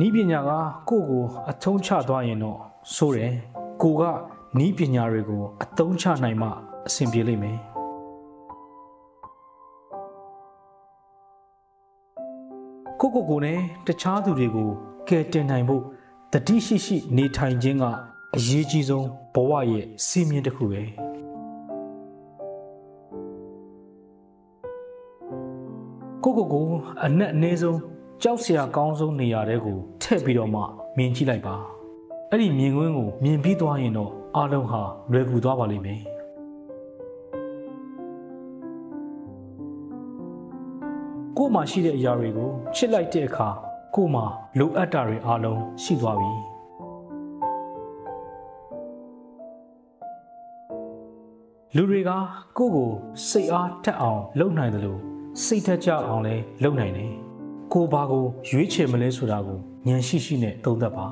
နီးပညာကကိုယ့်ကိုအထုံးချသွားရင်တော့ဆိုတယ်ကိုကနီးပညာတွေကိုအသုံးချနိုင်မှအဆင်ပြေလိမ့်မယ်ကိုကိုကိုနဲ့တခြားသူတွေကိုကယ်တင်နိုင်ဖို့တတိရှိရှိနေထိုင်ခြင်းကအရေးကြီးဆုံးဘဝရဲ့စီးမြင်တစ်ခုပဲကိုကိုကိုအနက်အနည်းဆုံး ကြောက်စရာကောင်းဆုံးနေရာတွေကိုထည့်ပြီးတော့မှမြင်ကြည့်လိုက်ပါအဲ့ဒီမြင်ကွင်းကိုမြင်ပြီးသွားရင်တော့အားလုံးဟာလွယ်ကူသွားပါလိမ့်မယ်ကို့မှာရှိတဲ့အရာတွေကိုချစ်လိုက်တဲ့အခါကို့မှာလိုအပ်တာတွေအားလုံးရှိသွားပြီလူတွေကကိုယ့်ကိုစိတ်အားတက်အောင် လုပ်နိုင်တယ်လို့စိတ်ထက်ကြအောင်လည်းလုပ်နိုင်တယ် ကိုဘာကိုရွေးချယ်မလဲဆိုတာကိုဉာဏ်ရှိရှိနဲ့သုံးသပ်ပါ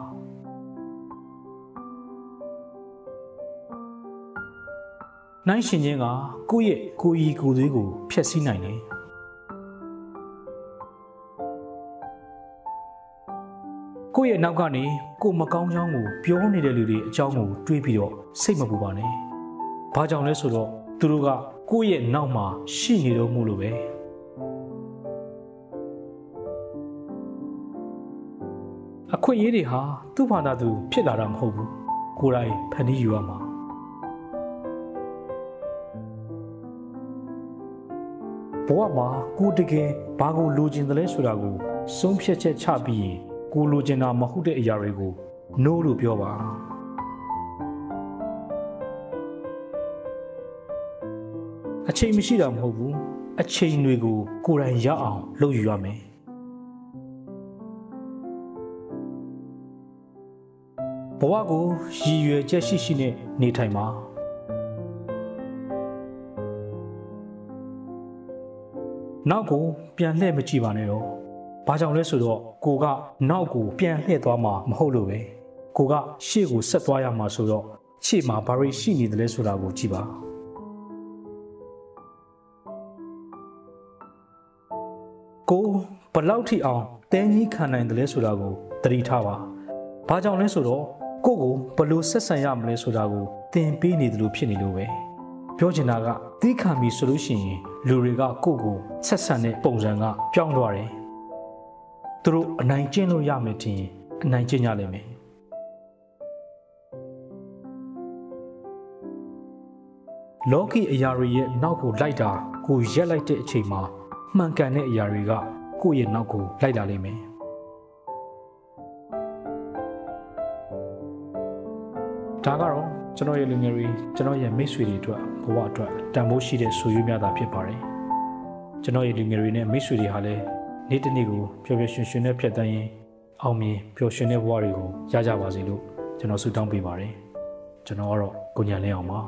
နိုင်ရှင်ချင်းကကိုယ့်ရဲ့ကိုယ်ဤကိုယ်သွေးကိုဖျက်ဆီးနိုင်တယ်ကိုယ့်ရဲ့နောက်ကနေကိုမကောင်းချောင်းကိုပြောနေတဲ့လူတွေအကြောင်းကိုတွေးပြီးတော့စိတ်မပူပါနဲ့။ဘာကြောင့်လဲဆိုတော့သူတို့ကကိုယ့်ရဲ့နောက်မှာရှိနေတော့မှုလို့ပဲ။ အခွင့်အရေးတွေဟာသူ့ဘာသာသူဖြစ်လာတာမဟုတ်ဘူးကိုယ်တိုင်ဖန်တီးယူရမှာဘဝမှာကိုတကယ်ဘာကိုလိုချင်တယ်လဲဆိုတာကိုဆုံးဖြတ်ချက်ချပြီးရင်ကိုလိုချင်တာမဟုတ်တဲ့အရာတွေကို no လို့ပြောပါအချိန်မရှိတာမဟုတ်ဘူးအချိန်တွေကိုကိုယ်တိုင်ရအောင်လုပ်ယူရမယ် ဝကိုရည်ရွယ်ချက်ရှိရှိနဲ့နေထိုင်ပါနောက်ကိုပြန်လှည့်မကြည့်ပါနဲ့တော့။ဘာကြောင့်လဲဆိုတော့ကိုကနောက်ကိုပြန်လှည့်သွားမှာမဟုတ်လို့ပဲ။ကိုကရှေ့ကိုဆက်သွားရမှာဆိုတော့ရှေ့မှာဘာတွေရှိနေတယ်လဲဆိုတာကိုကြည့်ပါ။ကိုဘလောက်ထိအောင်တင်းကြီးခံနိုင်တယ်လဲဆိုတာကိုသတိထားပါ။ဘာကြောင့်လဲဆိုတော့ ကိုကိုဘလို့ဆက်ဆံရမလဲဆိုတာကိုသင်ပေးနေတယ်လို့ဖြစ်နေလို့ပဲပြောချင်တာကသီးခံပြီဆိုလို့ရှိရင်လူတွေကကိုကိုဆက်ဆံတဲ့ပုံစံကပြောင်းသွားတယ်သူတို့အနိုင်ကျင့်လို့ရမယ်ထင်ရင်အနိုင်ကျင့်ကြလိမ့်မယ်လောကီအရာတွေရဲ့နောက်ကိုလိုက်တာကိုရက်လိုက်တဲ့အချိန်မှာမှန်ကန်တဲ့အရာတွေကကိုယ့်ရဲ့နောက်ကိုလိုက်လာလိမ့်မယ် ဒါကတော့ကျွန်တော်ရဲ့လူငယ်တွေကျွန်တော်ရဲ့မိတ်ဆွေတွေအတွက်ဘဝအတွက်တန်ဖိုးရှိတဲ့ဆွေမျိုးများတာဖြစ်ပါတယ်ကျွန်တော်ရဲ့လူငယ်တွေနဲ့မိတ်ဆွေတွေဟာလည်းနေ့တစ်နေ့ကိုပျော်ပျော်ရွှင်ရွှင်နဲ့ဖြတ်သန်းရင်အောင်မြင်ပျော်ရွှင်တဲ့ဘဝတွေကိုရကြပါစေလို့ကျွန်တော်ဆုတောင်းပေးပါတယ်ကျွန်တော်ကတော့ကိုညာလင်းအောင်ပါ